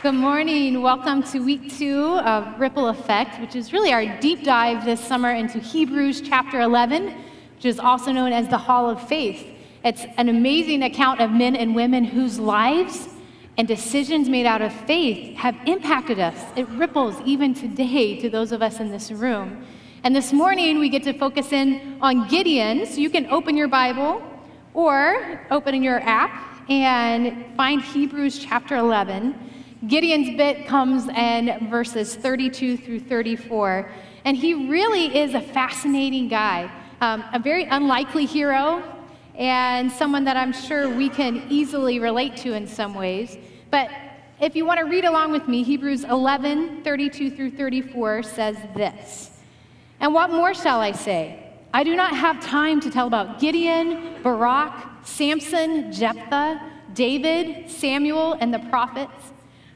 Good morning. Welcome to week two of Ripple Effect, which is really our deep dive this summer into Hebrews chapter 11, which is also known as the Hall of Faith. It's an amazing account of men and women whose lives and decisions made out of faith have impacted us. It ripples even today to those of us in this room. And this morning, we get to focus in on Gideon. So you can open your Bible or open in your app and find Hebrews chapter 11. Gideon's bit comes in verses 32 through 34. And he really is a fascinating guy, um, a very unlikely hero, and someone that I'm sure we can easily relate to in some ways. But if you want to read along with me, Hebrews 11 32 through 34 says this. And what more shall I say? I do not have time to tell about Gideon, Barak, Samson, Jephthah, David, Samuel, and the prophets,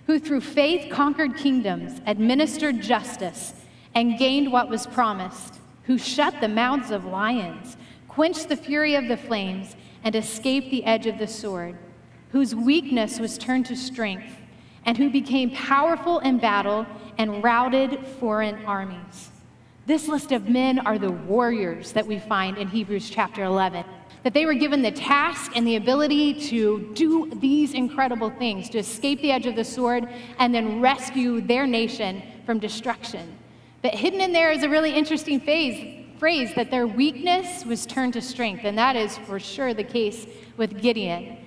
who through faith conquered kingdoms, administered justice, and gained what was promised, who shut the mouths of lions, quenched the fury of the flames, and escaped the edge of the sword, whose weakness was turned to strength, and who became powerful in battle and routed foreign armies. This list of men are the warriors that we find in Hebrews chapter 11. That they were given the task and the ability to do these incredible things, to escape the edge of the sword and then rescue their nation from destruction. But hidden in there is a really interesting phase, phrase that their weakness was turned to strength, and that is for sure the case with Gideon.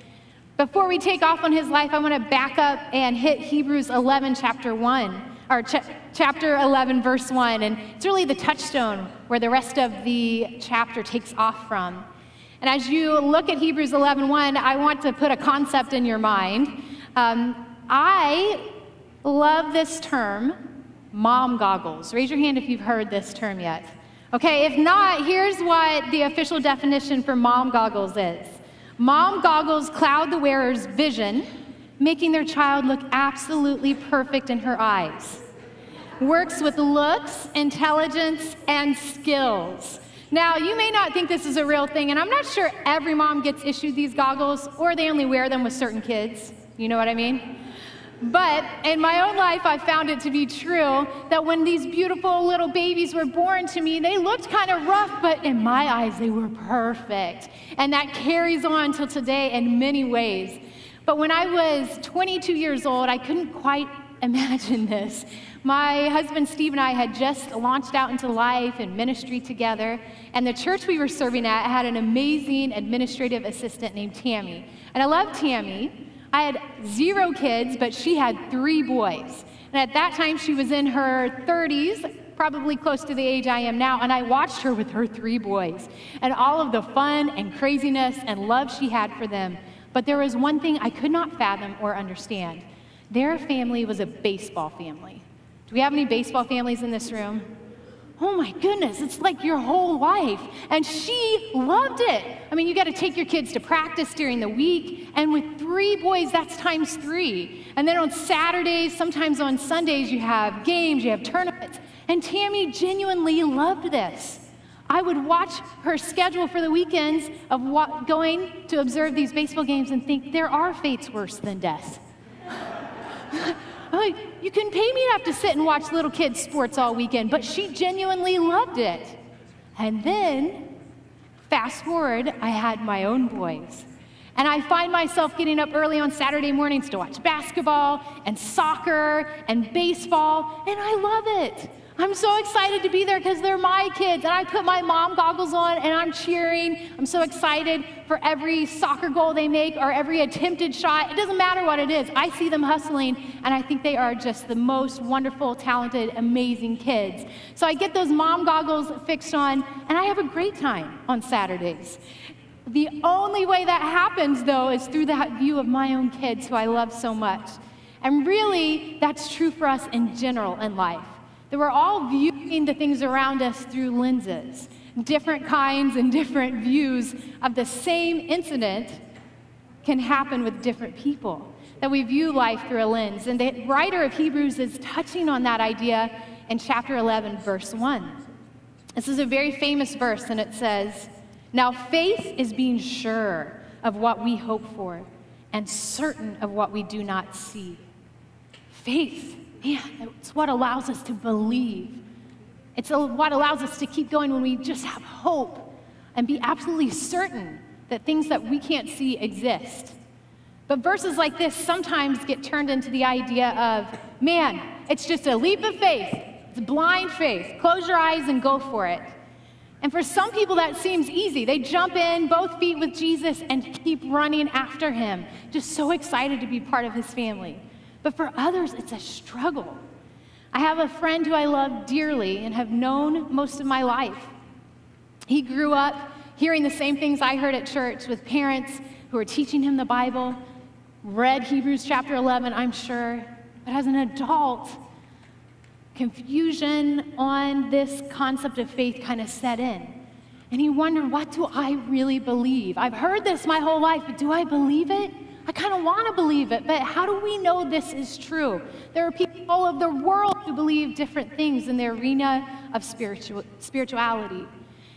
Before we take off on his life, I want to back up and hit Hebrews 11, chapter 1 or ch- chapter 11, verse 1. And it's really the touchstone where the rest of the chapter takes off from. And as you look at Hebrews 11:1, 1, I want to put a concept in your mind. Um, I love this term, mom goggles. Raise your hand if you've heard this term yet. Okay, if not, here's what the official definition for mom goggles is Mom goggles cloud the wearer's vision making their child look absolutely perfect in her eyes. Works with looks, intelligence, and skills. Now, you may not think this is a real thing, and I'm not sure every mom gets issued these goggles or they only wear them with certain kids. You know what I mean? But in my own life, I found it to be true that when these beautiful little babies were born to me, they looked kind of rough, but in my eyes, they were perfect. And that carries on till today in many ways. But when I was 22 years old, I couldn't quite imagine this. My husband Steve and I had just launched out into life and ministry together, and the church we were serving at had an amazing administrative assistant named Tammy. And I love Tammy. I had zero kids, but she had three boys. And at that time, she was in her 30s, probably close to the age I am now, and I watched her with her three boys and all of the fun and craziness and love she had for them. But there was one thing I could not fathom or understand. Their family was a baseball family. We have any baseball families in this room? Oh my goodness, it's like your whole life. And she loved it. I mean, you got to take your kids to practice during the week. And with three boys, that's times three. And then on Saturdays, sometimes on Sundays, you have games, you have tournaments. And Tammy genuinely loved this. I would watch her schedule for the weekends of what, going to observe these baseball games and think there are fates worse than death. like, you can pay me enough to sit and watch little kids' sports all weekend, but she genuinely loved it. And then, fast forward, I had my own boys. And I find myself getting up early on Saturday mornings to watch basketball and soccer and baseball, and I love it. I'm so excited to be there because they're my kids. And I put my mom goggles on and I'm cheering. I'm so excited for every soccer goal they make or every attempted shot. It doesn't matter what it is. I see them hustling and I think they are just the most wonderful, talented, amazing kids. So I get those mom goggles fixed on and I have a great time on Saturdays. The only way that happens, though, is through that view of my own kids who I love so much. And really, that's true for us in general in life that we're all viewing the things around us through lenses, different kinds and different views of the same incident can happen with different people. That we view life through a lens. And the writer of Hebrews is touching on that idea in chapter 11, verse 1. This is a very famous verse, and it says, Now faith is being sure of what we hope for and certain of what we do not see. faith, man, it's what allows us to believe. It's what allows us to keep going when we just have hope and be absolutely certain that things that we can't see exist. But verses like this sometimes get turned into the idea of, man, it's just a leap of faith. It's blind faith. Close your eyes and go for it. And for some people, that seems easy. They jump in, both feet with Jesus, and keep running after him, just so excited to be part of his family. But for others, it's a struggle. I have a friend who I love dearly and have known most of my life. He grew up hearing the same things I heard at church with parents who were teaching him the Bible, read Hebrews chapter 11, I'm sure, but as an adult, confusion on this concept of faith kind of set in. And he wondered, what do I really believe? I've heard this my whole life, but do I believe it? I kind of want to believe it, but how do we know this is true? There are people all over the world who believe different things in the arena of spiritual, spirituality.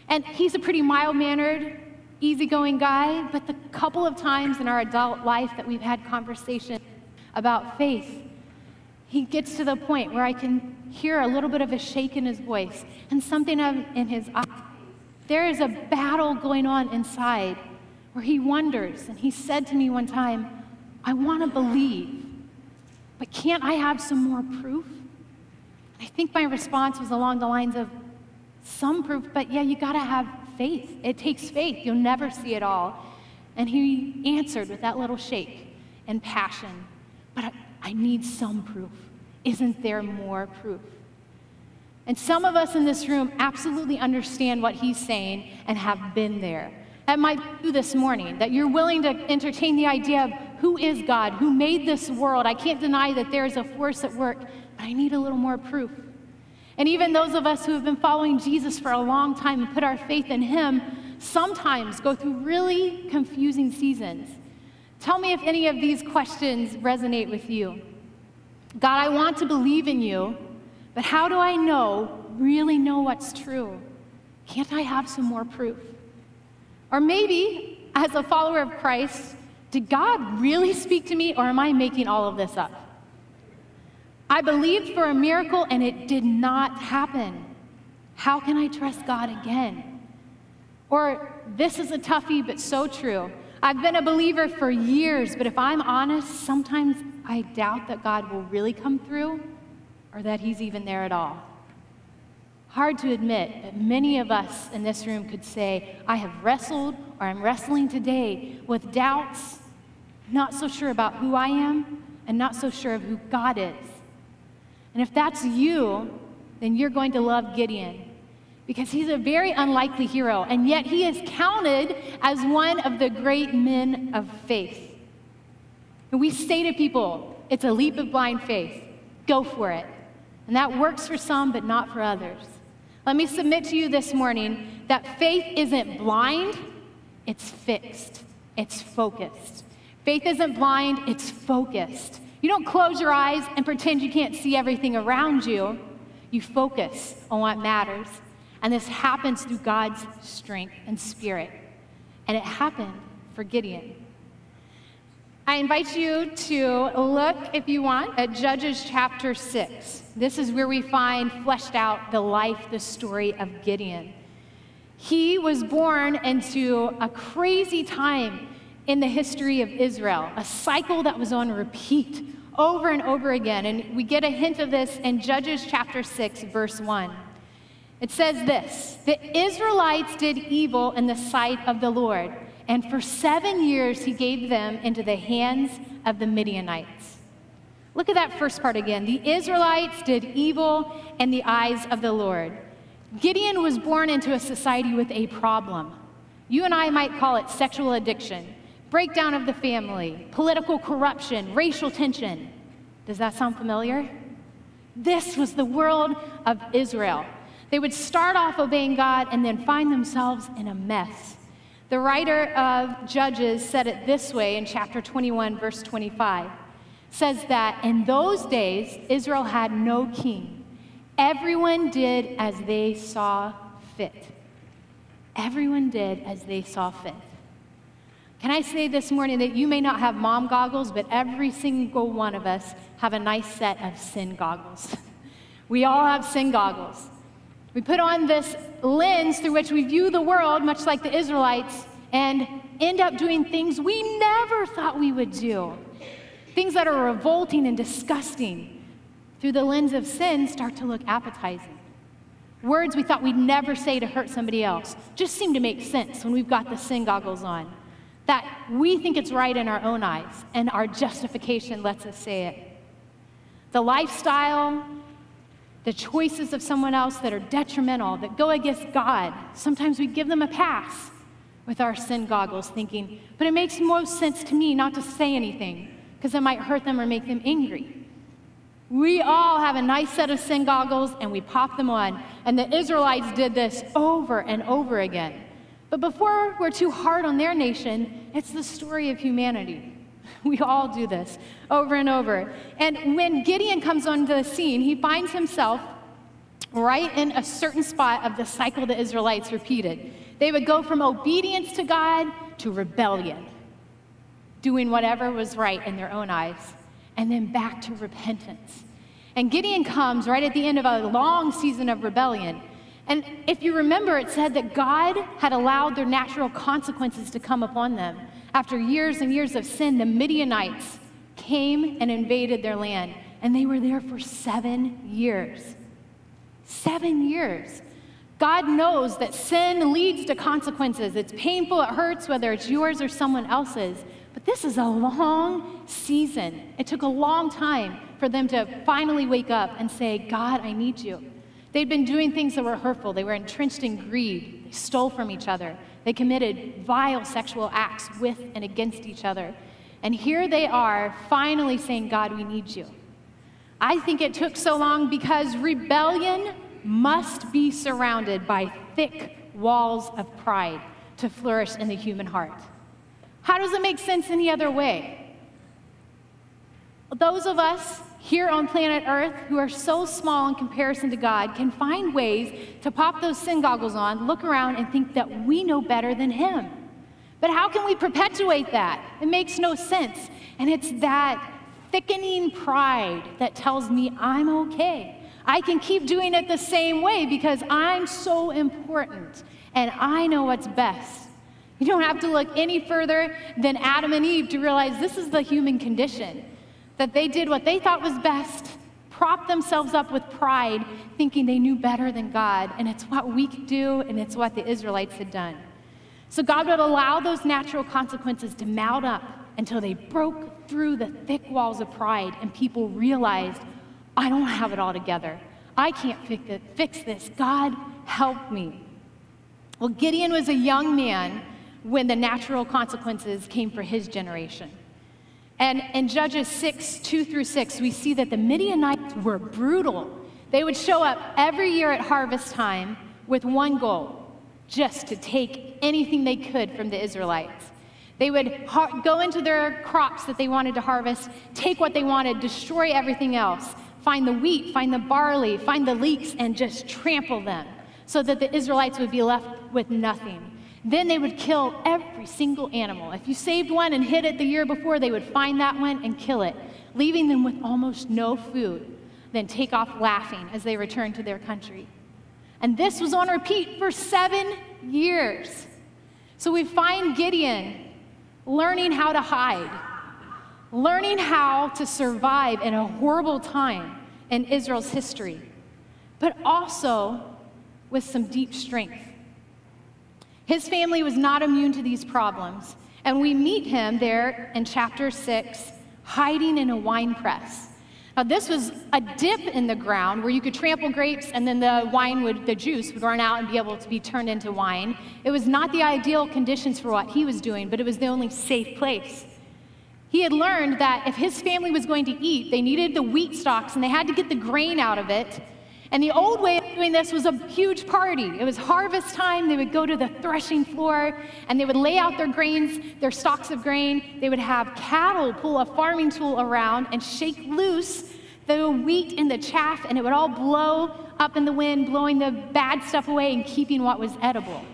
And he's a pretty mild mannered, easygoing guy, but the couple of times in our adult life that we've had conversations about faith, he gets to the point where I can hear a little bit of a shake in his voice and something in his eyes. There is a battle going on inside where he wonders. And he said to me one time, I want to believe, but can't I have some more proof? And I think my response was along the lines of, some proof, but yeah, you got to have faith. It takes faith. You'll never see it all. And he answered with that little shake and passion, but I, need some proof. Isn't there more proof? And some of us in this room absolutely understand what he's saying and have been there. That might be this morning, that you're willing to entertain the idea of who is God, who made this world. I can't deny that there is a force at work, but I need a little more proof. And even those of us who have been following Jesus for a long time and put our faith in Him sometimes go through really confusing seasons. Tell me if any of these questions resonate with you. God, I want to believe in you, but how do I know, really know what's true? Can't I have some more proof? Or maybe, as a follower of Christ, did God really speak to me, or am I making all of this up? I believed for a miracle and it did not happen. How can I trust God again? Or, this is a toughie, but so true. I've been a believer for years, but if I'm honest, sometimes I doubt that God will really come through or that He's even there at all. Hard to admit, but many of us in this room could say, I have wrestled or I'm wrestling today with doubts, not so sure about who I am, and not so sure of who God is. And if that's you, then you're going to love Gideon because he's a very unlikely hero, and yet he is counted as one of the great men of faith. And we say to people, it's a leap of blind faith. Go for it. And that works for some, but not for others. Let me submit to you this morning that faith isn't blind, it's fixed, it's focused. Faith isn't blind, it's focused. You don't close your eyes and pretend you can't see everything around you. You focus on what matters. And this happens through God's strength and spirit. And it happened for Gideon. I invite you to look, if you want, at Judges chapter 6. This is where we find fleshed out the life, the story of Gideon. He was born into a crazy time in the history of Israel, a cycle that was on repeat over and over again. And we get a hint of this in Judges chapter 6, verse 1. It says this The Israelites did evil in the sight of the Lord, and for seven years he gave them into the hands of the Midianites. Look at that first part again. The Israelites did evil in the eyes of the Lord. Gideon was born into a society with a problem. You and I might call it sexual addiction breakdown of the family, political corruption, racial tension. Does that sound familiar? This was the world of Israel. They would start off obeying God and then find themselves in a mess. The writer of Judges said it this way in chapter 21, verse 25. Says that in those days, Israel had no king. Everyone did as they saw fit. Everyone did as they saw fit. Can I say this morning that you may not have mom goggles, but every single one of us have a nice set of sin goggles. We all have sin goggles. We put on this lens through which we view the world, much like the Israelites, and end up doing things we never thought we would do. Things that are revolting and disgusting through the lens of sin start to look appetizing. Words we thought we'd never say to hurt somebody else just seem to make sense when we've got the sin goggles on. That we think it's right in our own eyes, and our justification lets us say it. The lifestyle, the choices of someone else that are detrimental, that go against God, sometimes we give them a pass with our sin goggles, thinking, but it makes most sense to me not to say anything because it might hurt them or make them angry. We all have a nice set of sin goggles and we pop them on. And the Israelites did this over and over again. But before we're too hard on their nation, it's the story of humanity. We all do this over and over. And when Gideon comes onto the scene, he finds himself right in a certain spot of the cycle the Israelites repeated. They would go from obedience to God to rebellion, doing whatever was right in their own eyes and then back to repentance. And Gideon comes right at the end of a long season of rebellion. And if you remember, it said that God had allowed their natural consequences to come upon them. After years and years of sin, the Midianites came and invaded their land, and they were there for seven years. Seven years. God knows that sin leads to consequences. It's painful, it hurts, whether it's yours or someone else's. But this is a long season. It took a long time for them to finally wake up and say, God, I need you. They'd been doing things that were hurtful. They were entrenched in greed. They stole from each other. They committed vile sexual acts with and against each other. And here they are finally saying, God, we need you. I think it took so long because rebellion must be surrounded by thick walls of pride to flourish in the human heart. How does it make sense any other way? Those of us here on planet Earth who are so small in comparison to God can find ways to pop those sin goggles on, look around, and think that we know better than Him. But how can we perpetuate that? It makes no sense. And it's that thickening pride that tells me I'm okay. I can keep doing it the same way because I'm so important and I know what's best. You don't have to look any further than Adam and Eve to realize this is the human condition. That they did what they thought was best, propped themselves up with pride, thinking they knew better than God. And it's what we do, and it's what the Israelites had done. So God would allow those natural consequences to mount up until they broke through the thick walls of pride, and people realized, I don't have it all together. I can't fix this. God, help me. Well, Gideon was a young man when the natural consequences came for his generation. And in Judges 6, 2 through 6, we see that the Midianites were brutal. They would show up every year at harvest time with one goal just to take anything they could from the Israelites. They would go into their crops that they wanted to harvest, take what they wanted, destroy everything else, find the wheat, find the barley, find the leeks, and just trample them so that the Israelites would be left with nothing. Then they would kill every single animal. If you saved one and hid it the year before, they would find that one and kill it, leaving them with almost no food, then take off laughing as they returned to their country. And this was on repeat for seven years. So we find Gideon learning how to hide, learning how to survive in a horrible time in Israel's history, but also with some deep strength. His family was not immune to these problems, and we meet him there in chapter 6, hiding in a wine press. Now, this was a dip in the ground where you could trample grapes and then the wine would, the juice would run out and be able to be turned into wine. It was not the ideal conditions for what he was doing, but it was the only safe place. He had learned that if his family was going to eat, they needed the wheat stalks and they had to get the grain out of it and the old way of doing this was a huge party. It was harvest time. They would go to the threshing floor and they would lay out their grains, their stalks of grain. They would have cattle pull a farming tool around and shake loose the wheat and the chaff, and it would all blow up in the wind, blowing the bad stuff away and keeping what was edible.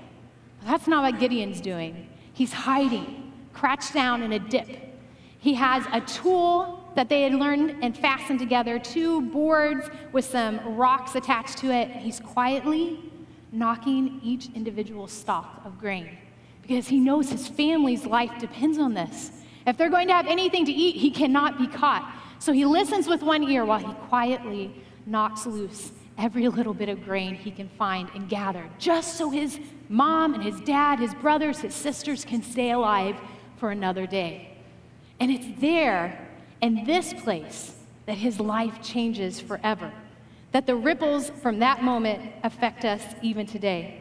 But that's not what Gideon's doing. He's hiding, crouched down in a dip. He has a tool that they had learned and fastened together, two boards with some rocks attached to it. He's quietly knocking each individual stalk of grain because he knows his family's life depends on this. If they're going to have anything to eat, he cannot be caught. So he listens with one ear while he quietly knocks loose every little bit of grain he can find and gather, just so his mom and his dad, his brothers, his sisters can stay alive for another day. And it's there, in this place, that his life changes forever. That the ripples from that moment affect us even today.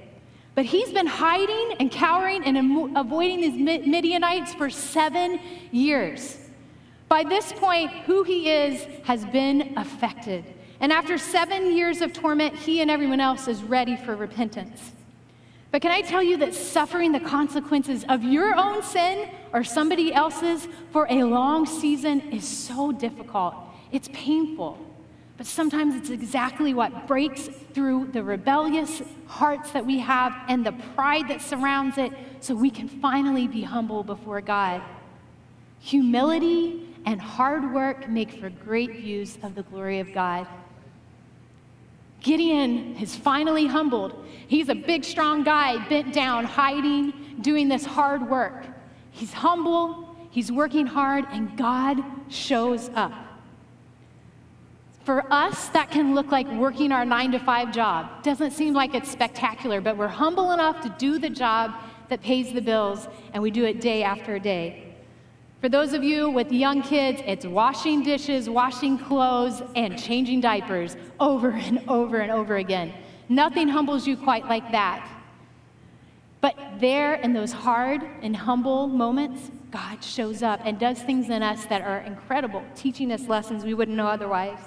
But he's been hiding and cowering and avoiding these Midianites for seven years. By this point, who he is has been affected. And after seven years of torment, he and everyone else is ready for repentance. But can I tell you that suffering the consequences of your own sin or somebody else's for a long season is so difficult? It's painful. But sometimes it's exactly what breaks through the rebellious hearts that we have and the pride that surrounds it so we can finally be humble before God. Humility and hard work make for great views of the glory of God. Gideon is finally humbled. He's a big, strong guy, bent down, hiding, doing this hard work. He's humble, he's working hard, and God shows up. For us, that can look like working our nine to five job. Doesn't seem like it's spectacular, but we're humble enough to do the job that pays the bills, and we do it day after day. For those of you with young kids, it's washing dishes, washing clothes, and changing diapers over and over and over again. Nothing humbles you quite like that. But there, in those hard and humble moments, God shows up and does things in us that are incredible, teaching us lessons we wouldn't know otherwise.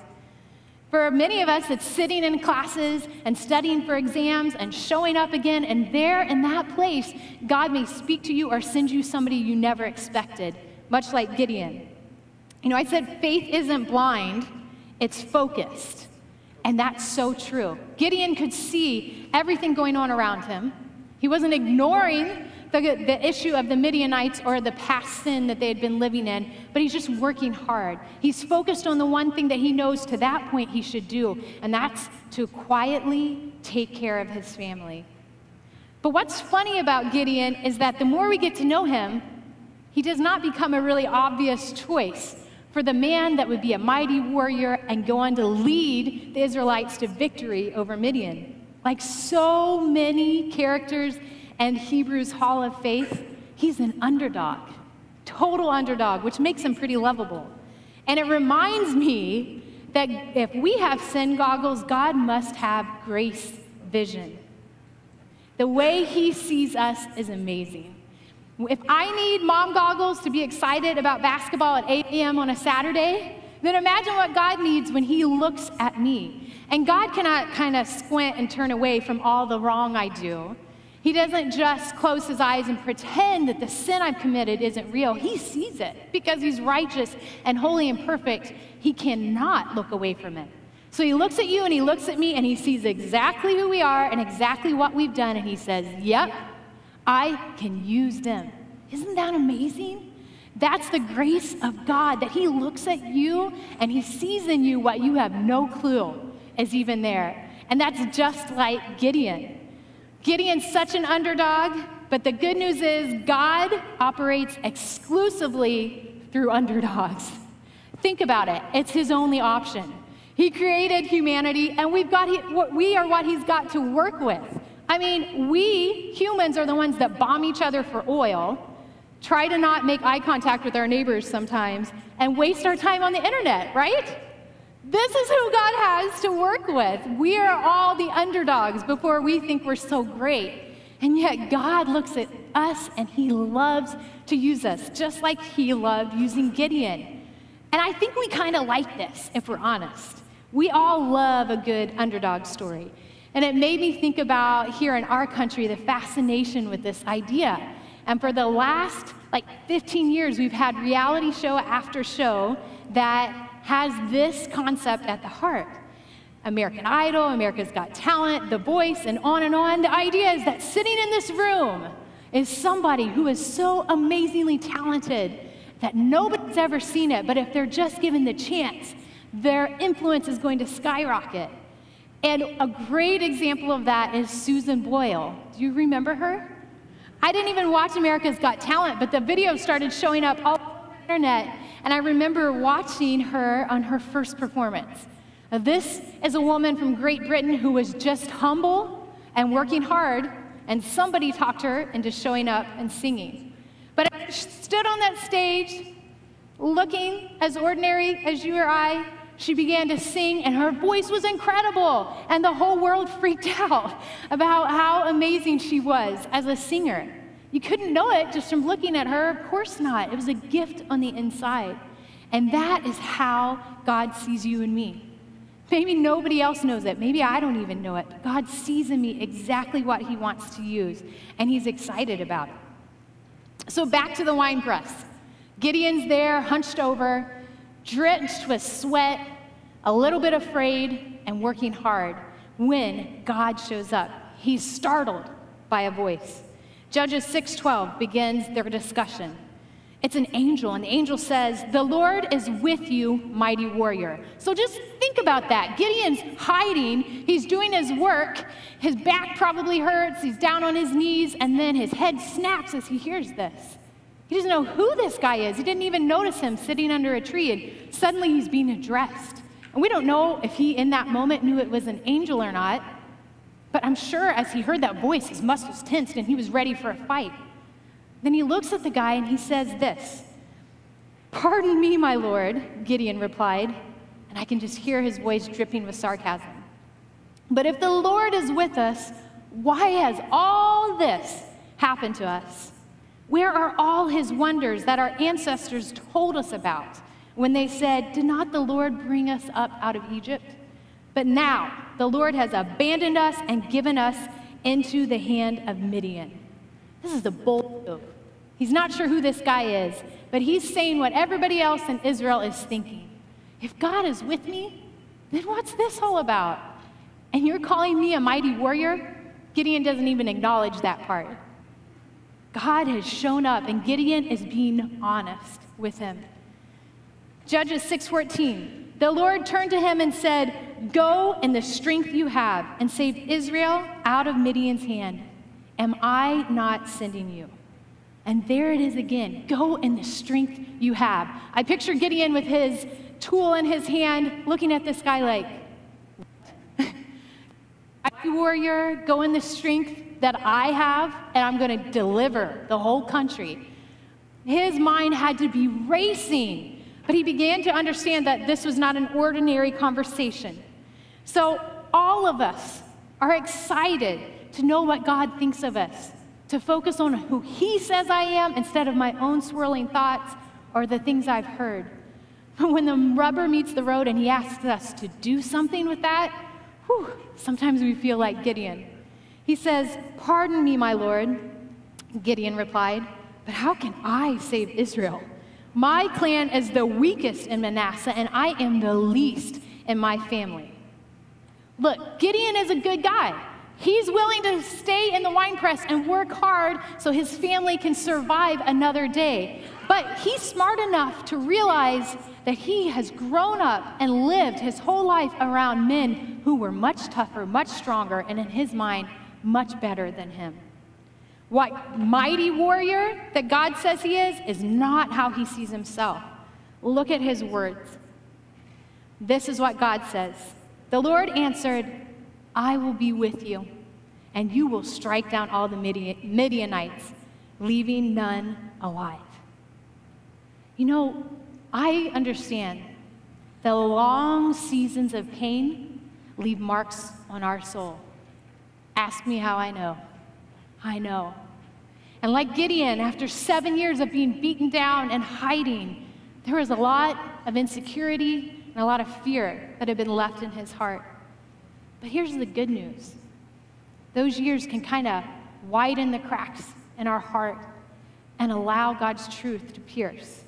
For many of us, it's sitting in classes and studying for exams and showing up again, and there in that place, God may speak to you or send you somebody you never expected, much like Gideon. You know, I said faith isn't blind, it's focused. And that's so true. Gideon could see everything going on around him. He wasn't ignoring the, the issue of the Midianites or the past sin that they had been living in, but he's just working hard. He's focused on the one thing that he knows to that point he should do, and that's to quietly take care of his family. But what's funny about Gideon is that the more we get to know him, he does not become a really obvious choice for the man that would be a mighty warrior and go on to lead the Israelites to victory over Midian. Like so many characters and Hebrews Hall of Faith, he's an underdog, total underdog, which makes him pretty lovable. And it reminds me that if we have sin goggles, God must have grace vision. The way he sees us is amazing. If I need mom goggles to be excited about basketball at 8 a.m. on a Saturday, then imagine what God needs when he looks at me. And God cannot kind of squint and turn away from all the wrong I do. He doesn't just close his eyes and pretend that the sin I've committed isn't real. He sees it because he's righteous and holy and perfect. He cannot look away from it. So he looks at you and he looks at me and he sees exactly who we are and exactly what we've done. And he says, Yep, I can use them. Isn't that amazing? That's the grace of God that He looks at you and He sees in you what you have no clue is even there. And that's just like Gideon. Gideon's such an underdog, but the good news is God operates exclusively through underdogs. Think about it, it's his only option. He created humanity, and we've got, we are what he's got to work with. I mean, we humans are the ones that bomb each other for oil, try to not make eye contact with our neighbors sometimes, and waste our time on the internet, right? This is who God has to work with. We are all the underdogs before we think we're so great. And yet, God looks at us and He loves to use us, just like He loved using Gideon. And I think we kind of like this, if we're honest. We all love a good underdog story. And it made me think about here in our country the fascination with this idea. And for the last like 15 years, we've had reality show after show that has this concept at the heart. American Idol, America's Got Talent, The Voice, and on and on. The idea is that sitting in this room, is somebody who is so amazingly talented that nobody's ever seen it, but if they're just given the chance, their influence is going to skyrocket. And a great example of that is Susan Boyle. Do you remember her? I didn't even watch America's Got Talent, but the video started showing up all over the internet, and I remember watching her on her first performance. Now, this is a woman from Great Britain who was just humble and working hard, and somebody talked her into showing up and singing. But I stood on that stage, looking as ordinary as you or I, she began to sing, and her voice was incredible. And the whole world freaked out about how amazing she was as a singer. You couldn't know it just from looking at her. Of course not. It was a gift on the inside. And that is how God sees you and me. Maybe nobody else knows it. Maybe I don't even know it. God sees in me exactly what He wants to use, and He's excited about it. So back to the wine press. Gideon's there, hunched over drenched with sweat, a little bit afraid, and working hard when God shows up. He's startled by a voice. Judges 6:12 begins their discussion. It's an angel, and the angel says, The Lord is with you, mighty warrior. So just think about that. Gideon's hiding, he's doing his work, his back probably hurts, he's down on his knees, and then his head snaps as he hears this. He doesn't know who this guy is. He didn't even notice him sitting under a tree, and suddenly he's being addressed. And we don't know if he, in that moment, knew it was an angel or not, but I'm sure as he heard that voice, his muscles tensed and he was ready for a fight. Then he looks at the guy and he says this Pardon me, my lord, Gideon replied, and I can just hear his voice dripping with sarcasm. But if the Lord is with us, why has all this happened to us? Where are all his wonders that our ancestors told us about when they said, Did not the Lord bring us up out of Egypt? But now the Lord has abandoned us and given us into the hand of Midian. This is a bold move. He's not sure who this guy is, but he's saying what everybody else in Israel is thinking. If God is with me, then what's this all about? And you're calling me a mighty warrior? Gideon doesn't even acknowledge that part. God has shown up and Gideon is being honest with him. Judges 6:14. The Lord turned to him and said, "Go in the strength you have and save Israel out of Midian's hand. Am I not sending you?" And there it is again. Go in the strength you have. I picture Gideon with his tool in his hand, looking at this guy like, warrior, go in the strength that I have, and I'm going to deliver the whole country. His mind had to be racing, but he began to understand that this was not an ordinary conversation. So, all of us are excited to know what God thinks of us, to focus on who He says I am instead of my own swirling thoughts or the things I've heard. But when the rubber meets the road and He asks us to do something with that, whew, sometimes we feel like Gideon. He says, Pardon me, my Lord. Gideon replied, But how can I save Israel? My clan is the weakest in Manasseh, and I am the least in my family. Look, Gideon is a good guy. He's willing to stay in the winepress and work hard so his family can survive another day. But he's smart enough to realize that he has grown up and lived his whole life around men who were much tougher, much stronger, and in his mind, much better than him. What mighty warrior that God says he is, is not how he sees himself. Look at his words. This is what God says The Lord answered, I will be with you, and you will strike down all the Midianites, leaving none alive. You know, I understand the long seasons of pain leave marks on our soul. Ask me how I know. I know. And like Gideon, after seven years of being beaten down and hiding, there was a lot of insecurity and a lot of fear that had been left in his heart. But here's the good news those years can kind of widen the cracks in our heart and allow God's truth to pierce.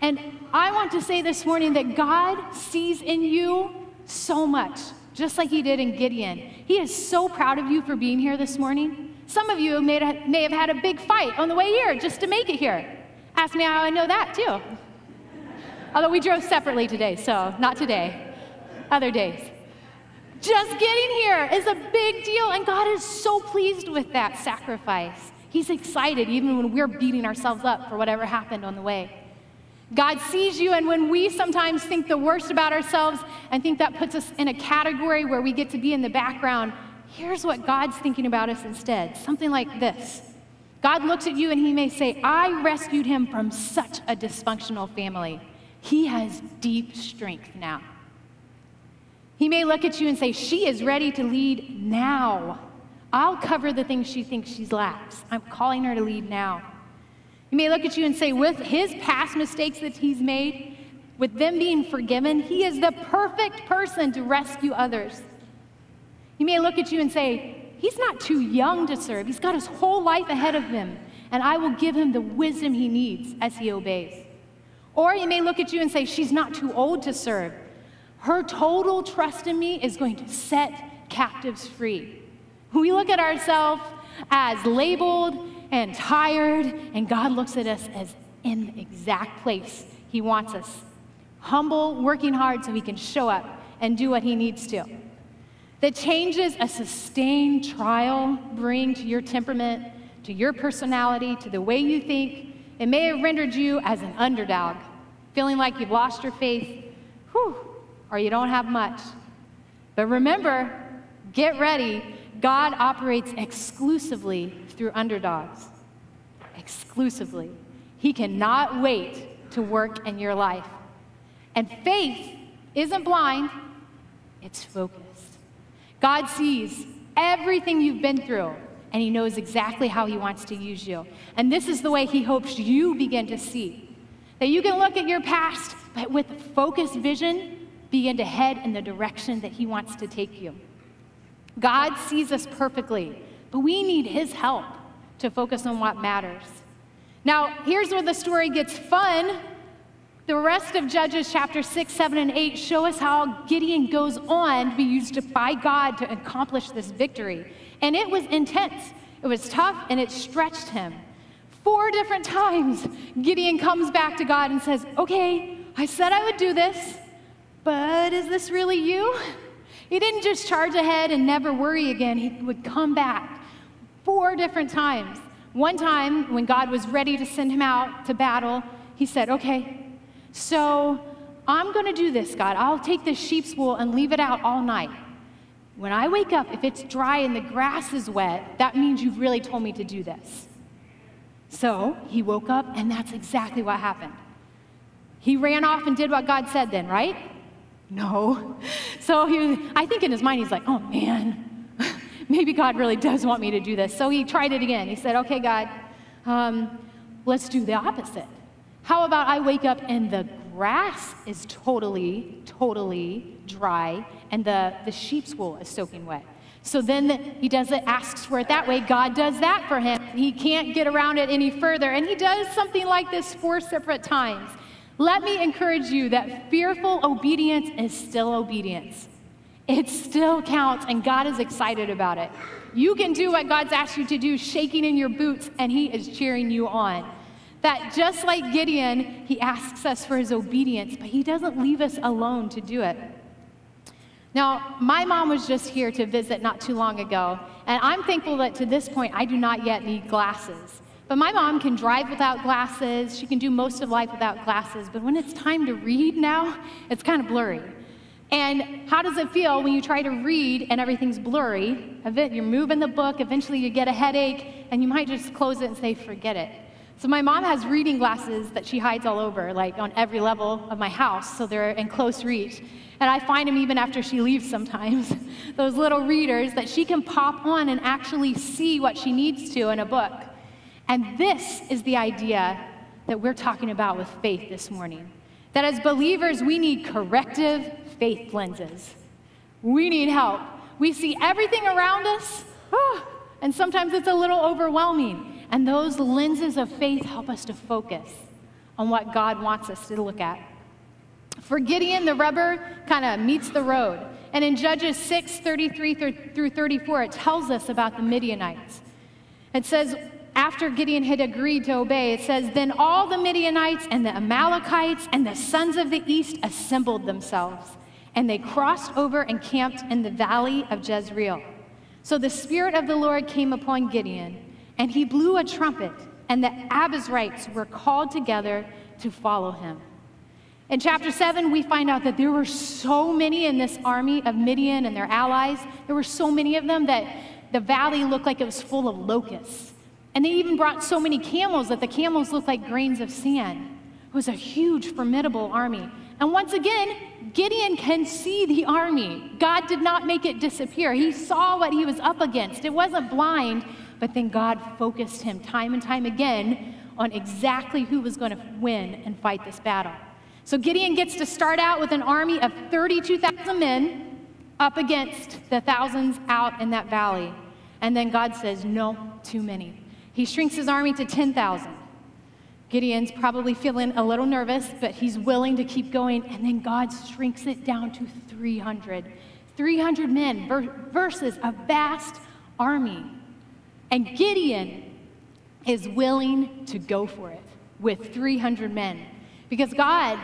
And I want to say this morning that God sees in you so much just like he did in Gideon. He is so proud of you for being here this morning. Some of you may have, had a big fight on the way here just to make it here. Ask me how I know that, too. Although we drove separately today, so not today, other days. Just getting here is a big deal, and God is so pleased with that sacrifice. He's excited even when we're beating ourselves up for whatever happened on the way. God sees you, and when we sometimes think the worst about ourselves and think that puts us in a category where we get to be in the background, Here's what God's thinking about us instead something like this God looks at you and he may say, I rescued him from such a dysfunctional family. He has deep strength now. He may look at you and say, She is ready to lead now. I'll cover the things she thinks she lacks. I'm calling her to lead now. He may look at you and say, with his past mistakes that he's made, with them being forgiven, he is the perfect person to rescue others. He may look at you and say, He's not too young to serve. He's got his whole life ahead of him, and I will give him the wisdom he needs as he obeys. Or he may look at you and say, She's not too old to serve. Her total trust in me is going to set captives free. We look at ourselves as labeled and tired, and God looks at us as in the exact place He wants us humble, working hard so He can show up and do what He needs to. The changes a sustained trial bring to your temperament, to your personality, to the way you think, it may have rendered you as an underdog, feeling like you've lost your faith, whew, or you don't have much. But remember, get ready. God operates exclusively through underdogs. Exclusively. He cannot wait to work in your life. And faith isn't blind, it's focused. God sees everything you've been through, and He knows exactly how He wants to use you. And this is the way He hopes you begin to see that you can look at your past, but with focused vision, begin to head in the direction that He wants to take you. God sees us perfectly, but we need His help to focus on what matters. Now, here's where the story gets fun the rest of Judges chapter 6, 7, and 8 show us how Gideon goes on to be used by God to accomplish this victory. And it was intense, it was tough, and it stretched him. Four different times, Gideon comes back to God and says, Okay, I said I would do this, but is this really you? He didn't just charge ahead and never worry again. He would come back four different times. One time, when God was ready to send him out to battle, he said, Okay, so I'm going to do this, God. I'll take this sheep's wool and leave it out all night. When I wake up, if it's dry and the grass is wet, that means you've really told me to do this. So he woke up, and that's exactly what happened. He ran off and did what God said then, right? No. So he, I think in his mind, he's like, oh man, maybe God really does want me to do this. So he tried it again. He said, okay, God, um, let's do the opposite. How about I wake up and the grass is totally, totally dry and the, the sheep's wool is soaking wet? So then the, he does it, asks for it that way. God does that for him. He can't get around it any further. And he does something like this four separate times. Let me encourage you that fearful obedience is still obedience. It still counts, and God is excited about it. You can do what God's asked you to do, shaking in your boots, and He is cheering you on. That just like Gideon, he asks us for his obedience, but he doesn't leave us alone to do it. Now, my mom was just here to visit not too long ago, and I'm thankful that to this point I do not yet need glasses. But my mom can drive without glasses, she can do most of life without glasses, but when it's time to read now, it's kind of blurry. And how does it feel when you try to read and everything's blurry? You're moving the book, eventually you get a headache, and you might just close it and say, forget it. So my mom has reading glasses that she hides all over, like on every level of my house, so they're in close reach. And I find them even after she leaves sometimes, those little readers that she can pop on and actually see what she needs to in a book. And this is the idea that we're talking about with faith this morning. That as believers, we need corrective faith lenses. We need help. We see everything around us, oh, and sometimes it's a little overwhelming. And those lenses of faith help us to focus on what God wants us to look at. For Gideon, the rubber kind of meets the road. And in Judges 6 33 through 34, it tells us about the Midianites. It says, after Gideon had agreed to obey, it says, Then all the Midianites and the Amalekites and the sons of the east assembled themselves, and they crossed over and camped in the valley of Jezreel. So the Spirit of the Lord came upon Gideon, and he blew a trumpet, and the Abiezrites were called together to follow him. In chapter 7, we find out that there were so many in this army of Midian and their allies. There were so many of them that the valley looked like it was full of locusts. And they even brought so many camels that the camels looked like grains of sand. It was a huge, formidable army. And once again, Gideon can see the army. God did not make it disappear. He saw what he was up against. It wasn't blind, but then God focused him time and time again on exactly who was going to win and fight this battle. So Gideon gets to start out with an army of 32,000 men up against the thousands out in that valley. And then God says, No, too many. He shrinks his army to 10,000. Gideon's probably feeling a little nervous, but he's willing to keep going. And then God shrinks it down to 300. 300 men versus a vast army. And Gideon is willing to go for it with 300 men because God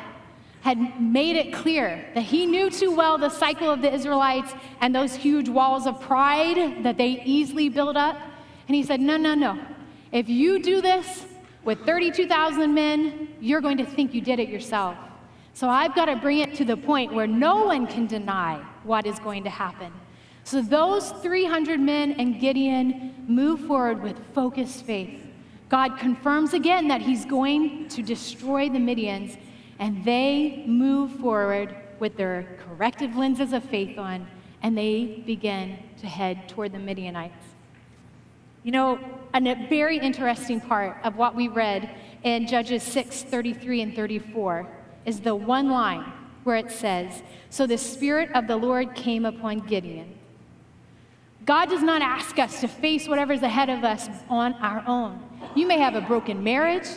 had made it clear that he knew too well the cycle of the Israelites and those huge walls of pride that they easily build up. And he said, No, no, no. If you do this with 32,000 men, you're going to think you did it yourself. So I've got to bring it to the point where no one can deny what is going to happen. So those 300 men and Gideon move forward with focused faith. God confirms again that he's going to destroy the Midians and they move forward with their corrective lenses of faith on, and they begin to head toward the Midianites. You know, a very interesting part of what we read in Judges 6 33 and 34 is the one line where it says, So the Spirit of the Lord came upon Gideon. God does not ask us to face whatever's ahead of us on our own. You may have a broken marriage,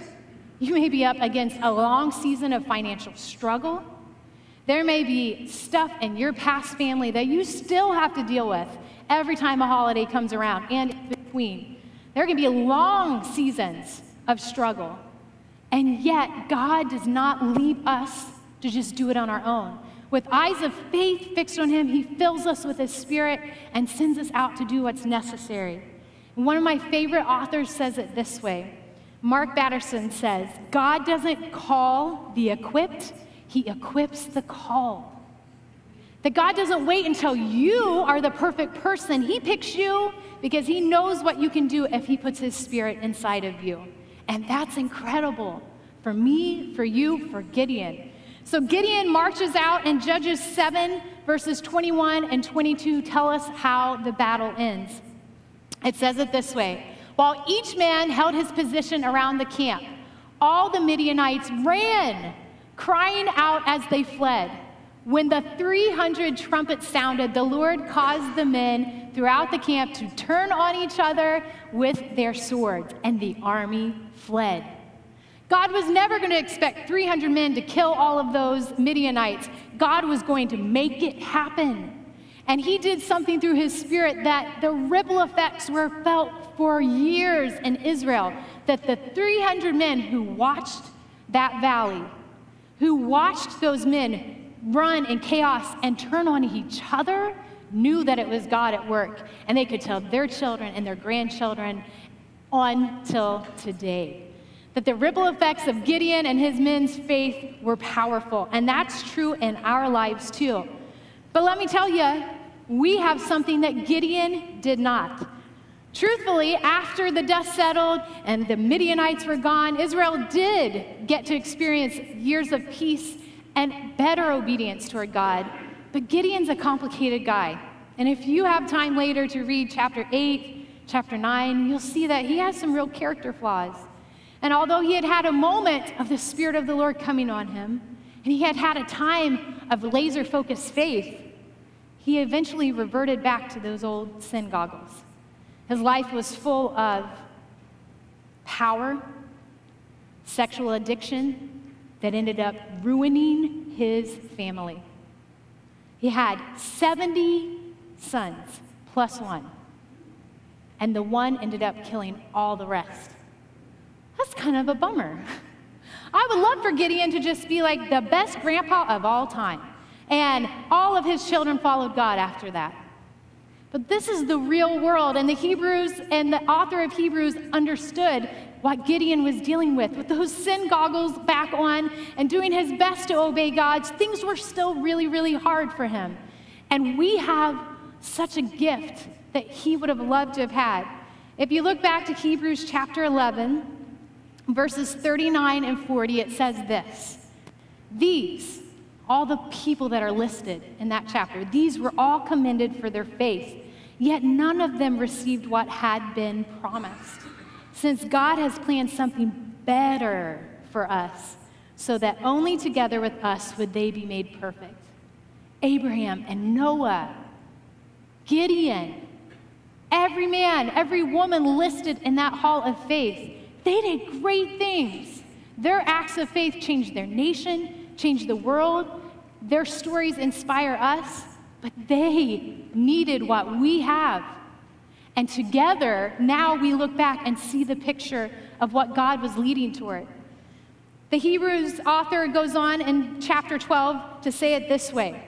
you may be up against a long season of financial struggle. There may be stuff in your past family that you still have to deal with every time a holiday comes around and between. There are going to be long seasons of struggle. And yet, God does not leave us to just do it on our own. With eyes of faith fixed on Him, He fills us with His Spirit and sends us out to do what's necessary. One of my favorite authors says it this way Mark Batterson says, God doesn't call the equipped, He equips the called. That God doesn't wait until you are the perfect person. He picks you because He knows what you can do if He puts His Spirit inside of you. And that's incredible for me, for you, for Gideon. So Gideon marches out, and Judges 7, verses 21 and 22 tell us how the battle ends. It says it this way while each man held his position around the camp, all the Midianites ran, crying out as they fled. When the 300 trumpets sounded, the Lord caused the men throughout the camp to turn on each other with their swords, and the army fled. God was never going to expect 300 men to kill all of those Midianites. God was going to make it happen. And he did something through his spirit that the ripple effects were felt for years in Israel. That the 300 men who watched that valley, who watched those men run in chaos and turn on each other, knew that it was God at work. And they could tell their children and their grandchildren on till today. That the ripple effects of Gideon and his men's faith were powerful. And that's true in our lives too. But let me tell you, we have something that Gideon did not. Truthfully, after the dust settled and the Midianites were gone, Israel did get to experience years of peace and better obedience toward God. But Gideon's a complicated guy. And if you have time later to read chapter 8, chapter 9, you'll see that he has some real character flaws. And although he had had a moment of the Spirit of the Lord coming on him, and he had had a time of laser focused faith, he eventually reverted back to those old sin goggles. His life was full of power, sexual addiction that ended up ruining his family. He had 70 sons plus one. and the one ended up killing all the rest. That's kind of a bummer. I would love for Gideon to just be like the best grandpa of all time. And all of his children followed God after that. But this is the real world, and the Hebrews and the author of Hebrews understood what Gideon was dealing with. With those sin goggles back on and doing his best to obey God, things were still really, really hard for him. And we have such a gift that he would have loved to have had. If you look back to Hebrews chapter 11, verses 39 and 40, it says this These, all the people that are listed in that chapter, these were all commended for their faith, yet none of them received what had been promised. Since God has planned something better for us, so that only together with us would they be made perfect. Abraham and Noah, Gideon, every man, every woman listed in that hall of faith, they did great things. Their acts of faith changed their nation, changed the world. Their stories inspire us, but they needed what we have. And together, now we look back and see the picture of what God was leading toward. The Hebrews author goes on in chapter 12 to say it this way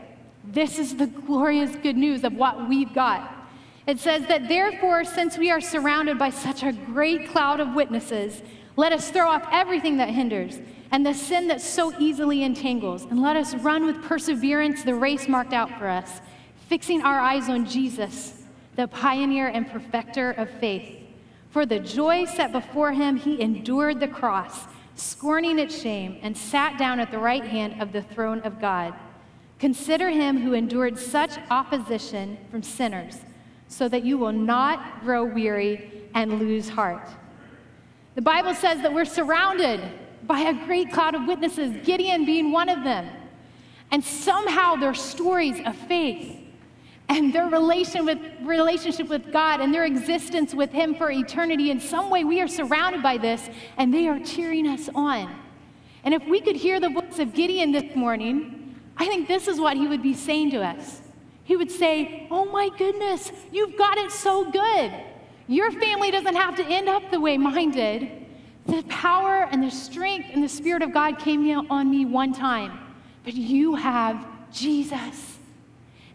This is the glorious good news of what we've got. It says that, therefore, since we are surrounded by such a great cloud of witnesses, let us throw off everything that hinders and the sin that so easily entangles, and let us run with perseverance the race marked out for us, fixing our eyes on Jesus, the pioneer and perfecter of faith. For the joy set before him, he endured the cross, scorning its shame, and sat down at the right hand of the throne of God. Consider him who endured such opposition from sinners so that you will not grow weary and lose heart. The Bible says that we're surrounded by a great cloud of witnesses, Gideon being one of them. And somehow their stories of faith and their relation with, relationship with God and their existence with Him for eternity, in some way we are surrounded by this and they are cheering us on. And if we could hear the voice of Gideon this morning, I think this is what he would be saying to us. He would say, Oh my goodness, you've got it so good. Your family doesn't have to end up the way mine did. The power and the strength and the Spirit of God came on me one time, but you have Jesus.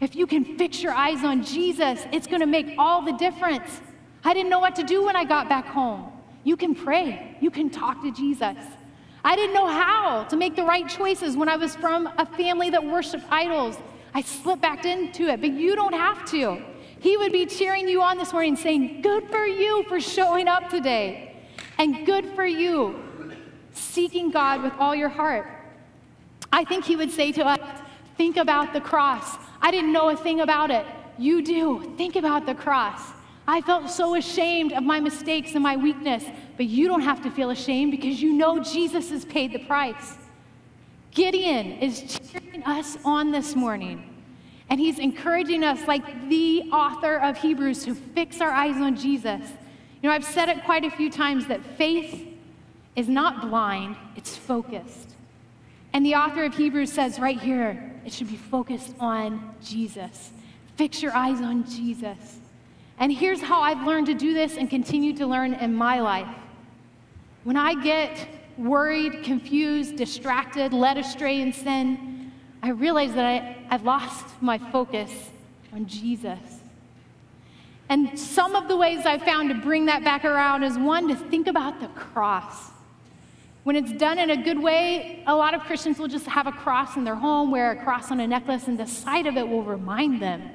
If you can fix your eyes on Jesus, it's going to make all the difference. I didn't know what to do when I got back home. You can pray, you can talk to Jesus. I didn't know how to make the right choices when I was from a family that worshiped idols I slipped back into it, but you don't have to. He would be cheering you on this morning saying, Good for you for showing up today, and good for you seeking God with all your heart. I think he would say to us, Think about the cross. I didn't know a thing about it. You do. Think about the cross. I felt so ashamed of my mistakes and my weakness, but you don't have to feel ashamed because you know Jesus has paid the price. Gideon is cheering us on this morning. And he's encouraging us, like the author of Hebrews, to fix our eyes on Jesus. You know, I've said it quite a few times that faith is not blind, it's focused. And the author of Hebrews says right here, it should be focused on Jesus. Fix your eyes on Jesus. And here's how I've learned to do this and continue to learn in my life. When I get worried, confused, distracted, led astray in sin, I realize that I, I've lost my focus on Jesus. And some of the ways I've found to bring that back around is one, to think about the cross. When it's done in a good way, a lot of Christians will just have a cross in their home, wear a cross on a necklace, and the sight of it will remind them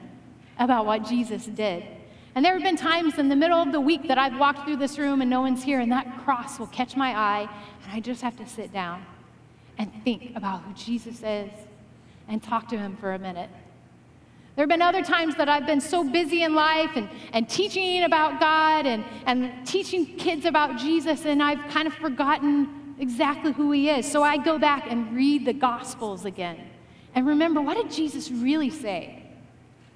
about what Jesus did. And there have been times in the middle of the week that I've walked through this room and no one's here, and that cross will catch my eye, and I just have to sit down and think about who Jesus is and talk to him for a minute. There have been other times that I've been so busy in life and, and teaching about God and, and teaching kids about Jesus, and I've kind of forgotten exactly who he is. So I go back and read the Gospels again and remember what did Jesus really say?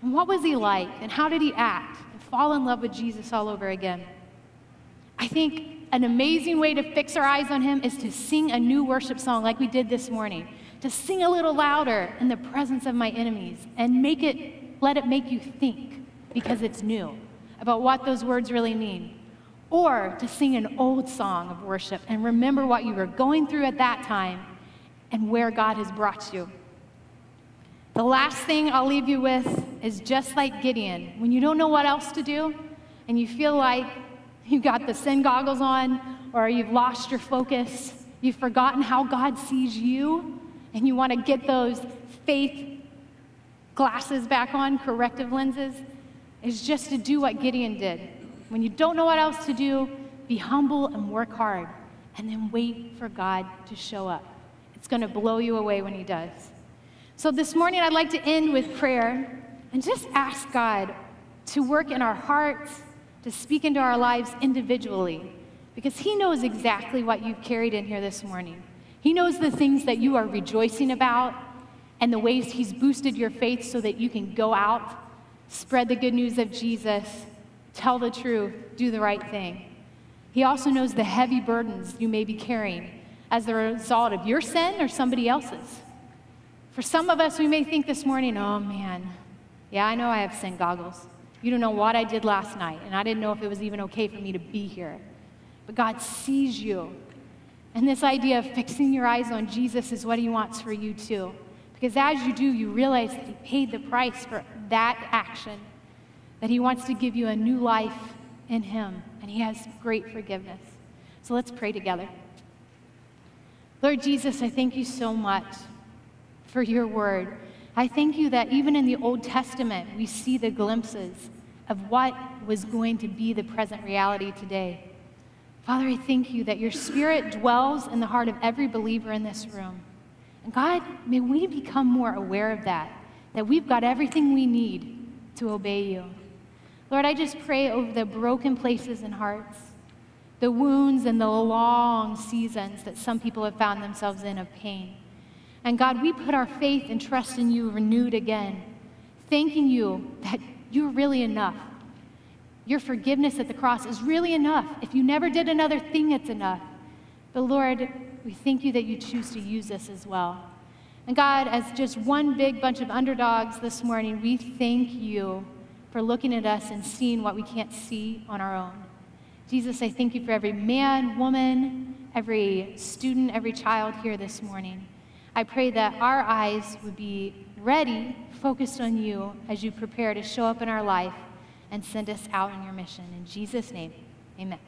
And what was he like? And how did he act? And fall in love with Jesus all over again. I think an amazing way to fix our eyes on Him is to sing a new worship song like we did this morning, to sing a little louder in the presence of my enemies and make it, let it make you think because it's new. about what those words really mean, or to sing an old song of worship and remember what you were going through at that time and where God has brought you. The last thing I'll leave you with is just like Gideon. When you don't know what else to do and you feel like you've got the sin goggles on or you've lost your focus, you've forgotten how God sees you, and you want to get those faith glasses back on, corrective lenses, is just to do what Gideon did. When you don't know what else to do, be humble and work hard, and then wait for God to show up. It's going to blow you away when He does. So this morning, I'd like to end with prayer and just ask God to work in our hearts, to speak into our lives individually, because He knows exactly what you've carried in here this morning. He knows the things that you are rejoicing about and the ways He's boosted your faith so that you can go out, spread the good news of Jesus, tell the truth, do the right thing. He also knows the heavy burdens you may be carrying as the result of your sin or somebody else's. For some of us, we may think this morning, oh man, yeah, I know I have sin goggles. You don't know what I did last night, and I didn't know if it was even okay for me to be here. But God sees you. And this idea of fixing your eyes on Jesus is what He wants for you too. Because as you do, you realize that He paid the price for that action, that He wants to give you a new life in Him, and He has great forgiveness. So let's pray together. Lord Jesus, I thank you so much for your word. I thank you that even in the Old Testament, we see the glimpses of what was going to be the present reality today. Father, I thank you that your spirit dwells in the heart of every believer in this room. And God, may we become more aware of that, that we've got everything we need to obey you. Lord, I just pray over the broken places and hearts, the wounds and the long seasons that some people have found themselves in of pain. And God, we put our faith and trust in you renewed again, thanking you that you're really enough. Your forgiveness at the cross is really enough. If you never did another thing, it's enough. But Lord, we thank you that you choose to use us as well. And God, as just one big bunch of underdogs this morning, we thank you for looking at us and seeing what we can't see on our own. Jesus, I thank you for every man, woman, every student, every child here this morning. I pray that our eyes would be ready, focused on you as you prepare to show up in our life and send us out on your mission. In Jesus' name, amen.